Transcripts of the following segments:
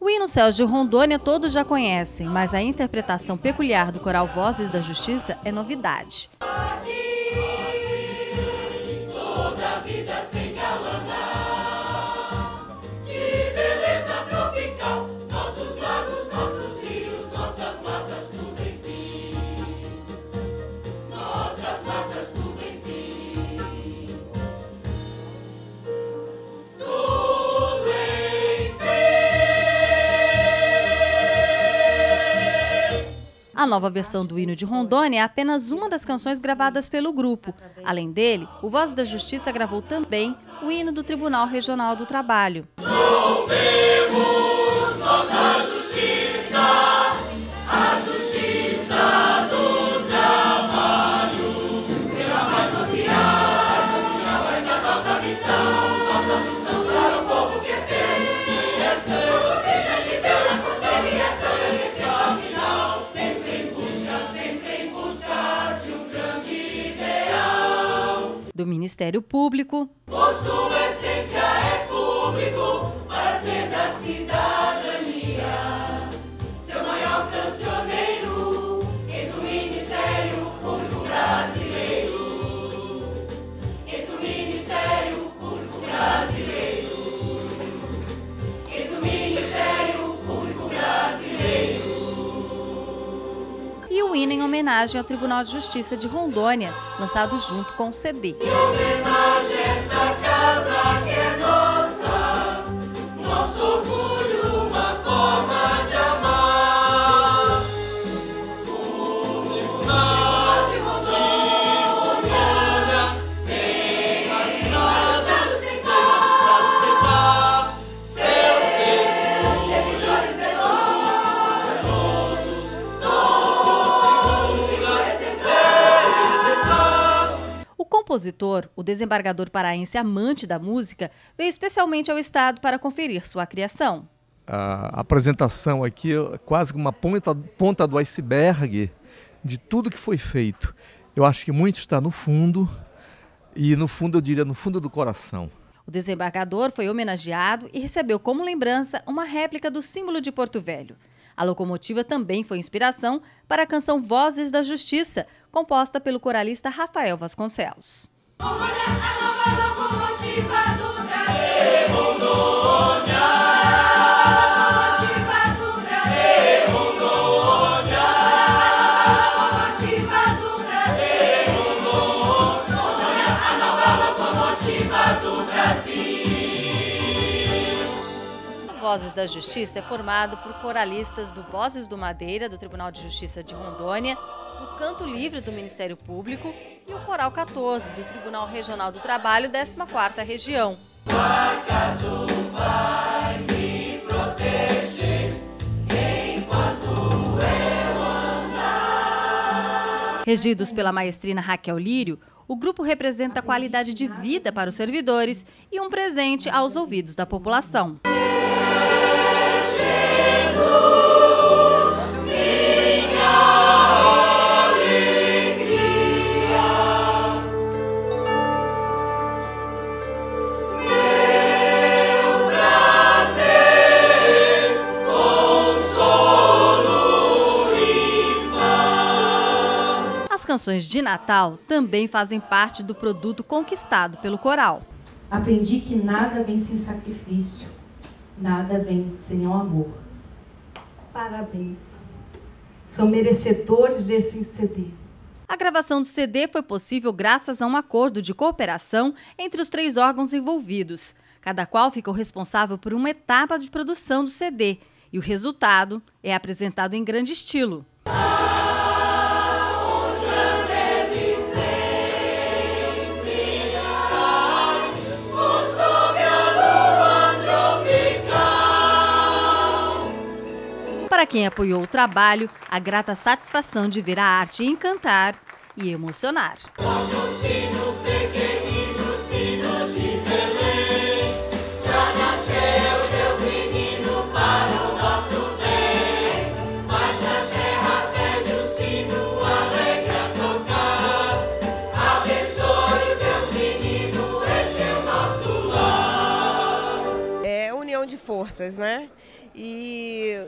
O hino Céus de Rondônia todos já conhecem, mas a interpretação peculiar do coral Vozes da Justiça é novidade. A nova versão do hino de Rondônia é apenas uma das canções gravadas pelo grupo. Além dele, o Voz da Justiça gravou também o hino do Tribunal Regional do Trabalho. Do Ministério Público. Essência é público, homenagem ao Tribunal de Justiça de Rondônia lançado junto com o CD. Compositor, o desembargador paraense amante da música, veio especialmente ao estado para conferir sua criação. A apresentação aqui é quase uma ponta, ponta do iceberg de tudo que foi feito. Eu acho que muito está no fundo, e no fundo, eu diria, no fundo do coração. O desembargador foi homenageado e recebeu como lembrança uma réplica do símbolo de Porto Velho. A locomotiva também foi inspiração para a canção Vozes da Justiça, composta pelo coralista Rafael Vasconcelos. Vozes da Justiça é formado por coralistas do Vozes do Madeira, do Tribunal de Justiça de Rondônia, o Canto Livre do Ministério Público e o Coral 14 do Tribunal Regional do Trabalho, 14ª Região. Regidos pela maestrina Raquel Lírio, o grupo representa qualidade de vida para os servidores e um presente aos ouvidos da população. Canções de Natal também fazem parte do produto conquistado pelo coral. Aprendi que nada vem sem sacrifício, nada vem sem o amor. Parabéns. São merecedores desse CD. A gravação do CD foi possível graças a um acordo de cooperação entre os três órgãos envolvidos. Cada qual ficou responsável por uma etapa de produção do CD e o resultado é apresentado em grande estilo. Para quem apoiou o trabalho, a grata satisfação de ver a arte encantar e emocionar. É de forças, né? e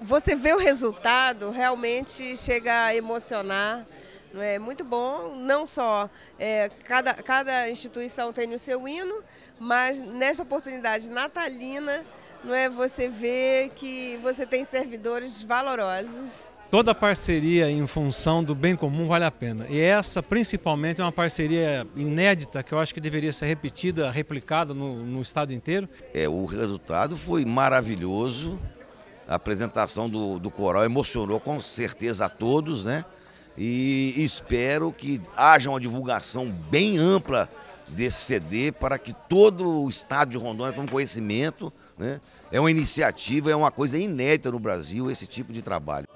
você vê o resultado, realmente chega a emocionar. É muito bom, não só é, cada, cada instituição tem o seu hino, mas nesta oportunidade natalina, não é você vê que você tem servidores valorosos. Toda parceria em função do bem comum vale a pena. E essa, principalmente, é uma parceria inédita que eu acho que deveria ser repetida, replicada no, no estado inteiro. É, o resultado foi maravilhoso. A apresentação do, do coral emocionou com certeza a todos, né? E espero que haja uma divulgação bem ampla desse CD para que todo o estado de Rondônia tome conhecimento. Né? É uma iniciativa, é uma coisa inédita no Brasil esse tipo de trabalho.